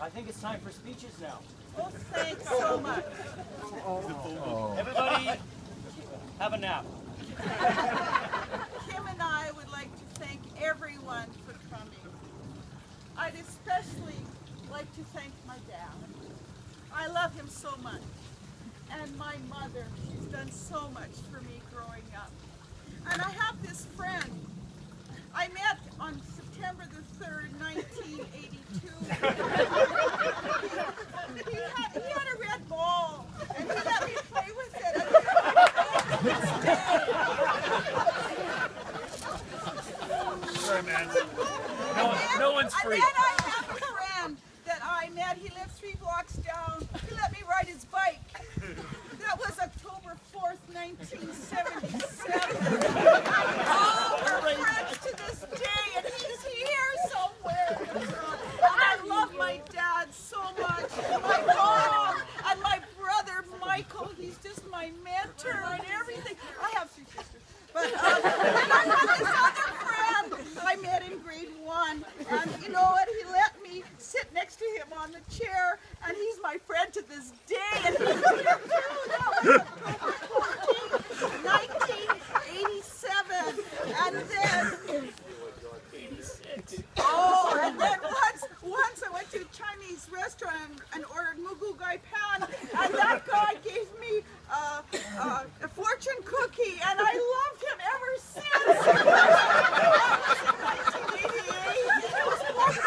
I think it's time for speeches now. Oh, thanks so much. Everybody, have a nap. Kim and I would like to thank everyone for coming. I'd especially like to thank my dad. I love him so much. And my mother, she's done so much for me growing up. And I have this friend I met on September the 3rd, 1982. he, had, he had a red ball, and he let me play with it. Sorry, man. No, one- no one's And free. then I have a friend that I met. He lived three blocks down. He let me ride his bike. That was October 4th, 1977. Oh, we're friends to this day, and he's here somewhere. And I love my dad so much, and my mom, and my brother Michael. He's just my mentor and everything. I have three sisters. But um, and I have this other friend that I met in grade one, and you know what? He let me sit next to him on the chair, and he's my friend to this day. And he's here too. That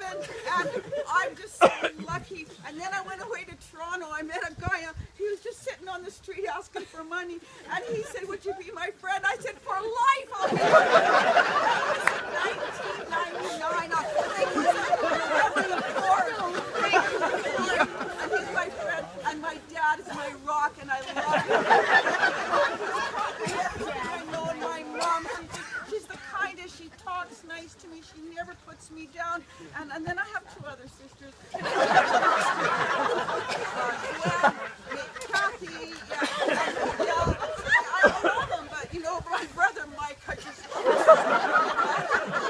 1997, and I'm just so lucky. And then I went away to Toronto. I met a guy. uh, He was just sitting on the street asking for money, and he said, "Would you be my friend?" I said, "For life, I'll be." your friend." That was in 1999. I think it was and he's my friend, and my dad is my rock, and I love him. I know my mom, she just, she's the kindest. She talks nice to me. She never puts me down. And, and then I have two other sisters. Uh, Gwen, Kathy, yeah, yeah, I know them, but you know, my brother Mike, I just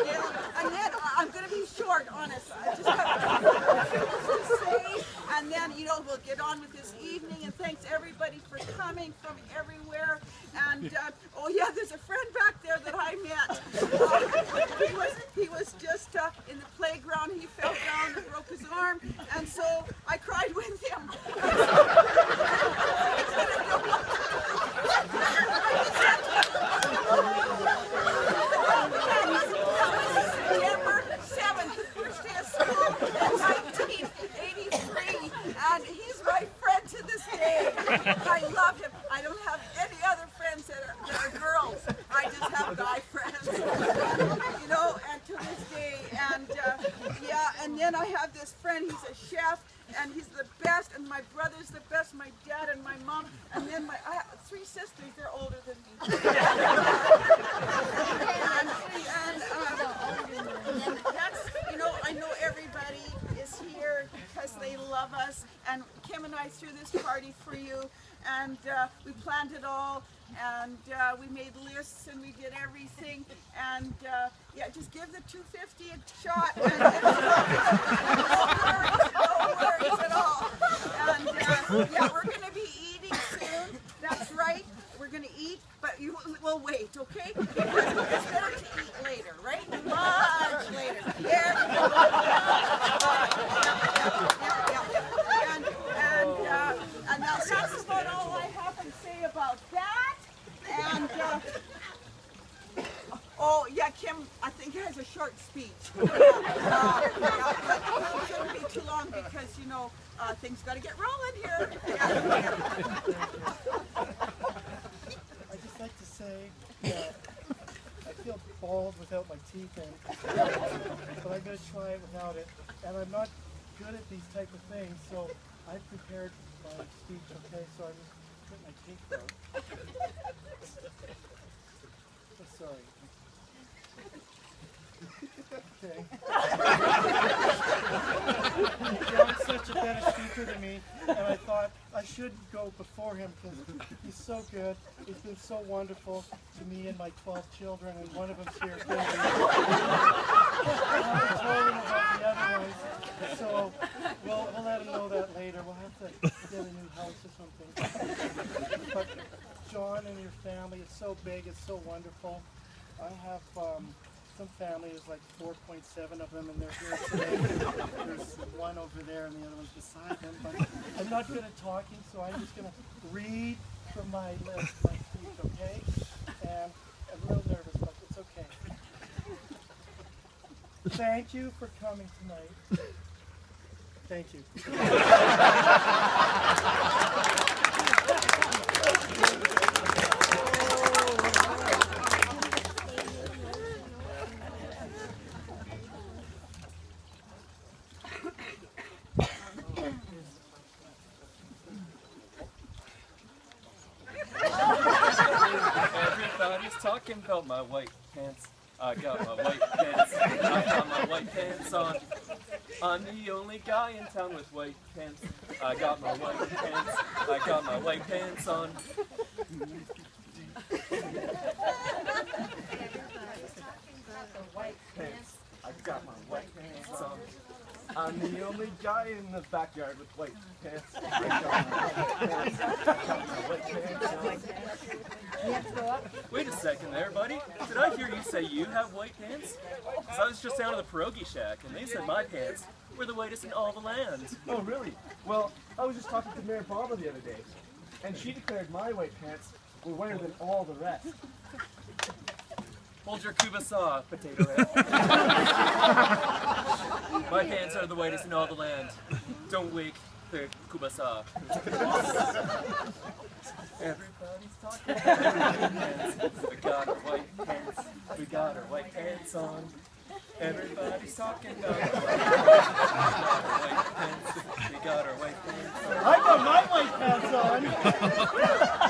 yeah, and then I'm gonna be short, honest. I just have to say, and then you know we'll get on with this evening. And thanks everybody for coming from everywhere. And uh, oh yeah, there's a friend back there that I met. Uh, he was he was just uh, in the playground. He fell down and broke his arm, and so I cried with him. September 7th, the first day of school in 1983. And he's my friend to this day. I love him. I don't have any other friends that are, that are girls. I just have guy friends. You know, and to this day. And uh, yeah, and then I have this friend, he's a chef. And he's the best, and my brother's the best, my dad and my mom, and then my I have three sisters. They're older than me. and, and, and that's, you know, I know everybody is here because they love us. And Kim and I threw this party for you. And uh, we planned it all. And uh, we made lists and we did everything. And uh, yeah, just give the 250 a shot. And no worries, no worries at all. And uh, yeah, we're going to be eating soon. That's right. We're going to eat, but you will wait, okay? Because it's better to eat later, right? Much later. There you go. Yeah, yeah, yeah. And, and, uh, and now that's about all I have to say about that. And, uh, oh, yeah, Kim, I think has a short speech. Yeah, uh, yeah, but it shouldn't be too long because, you know, uh, things got to get rolling here. Yeah, I just like to say that I feel bald without my teeth in, but I'm gonna try it without it. And I'm not good at these type of things, so I prepared my speech, okay, so I'm just putting my tape out. Oh, sorry. Okay. John's such a better speaker than me, and I thought I should go before him because he's so good. He's been so wonderful to me and my 12 children, and one of them's here. I told him about the other ones, so we'll, we'll let him know that later. We'll have to get a new house or something. But John and your family, it's so big, it's so wonderful. I have um, some family, there's like 4.7 of them, and they're here today. There's one over there, and the other one's beside them. But I'm not good at talking, so I'm just going to read from my list, my speech, okay? And I'm a little nervous, but it's okay. Thank you for coming tonight. Thank you. Everybody's talking about my white pants. I got my white pants. I got my white pants on. I'm the only guy in town with white pants. I got my white pants. I got my white pants on. Pants. I got my white pants on. I'm the only guy in the backyard with white pants. I got my white pants. I got my white pants. Wait a second there, buddy. Did I hear you say you have white pants? 'Cause I was just down at the pierogi shack, and they said my pants were the whitest in all the land. Oh, really? Well, I was just talking to Mayor Baba the other day, and she declared my white pants were whiter than all the rest. Hold your kubasa, potato head. my pants are the whitest in all the land. Don't wake the kubasa. Everybody's talking about white pants. We got our white pants. We got our white pants on. Everybody's talking about our white pants. We got our white pants. We got our white pants on. I got my white pants on.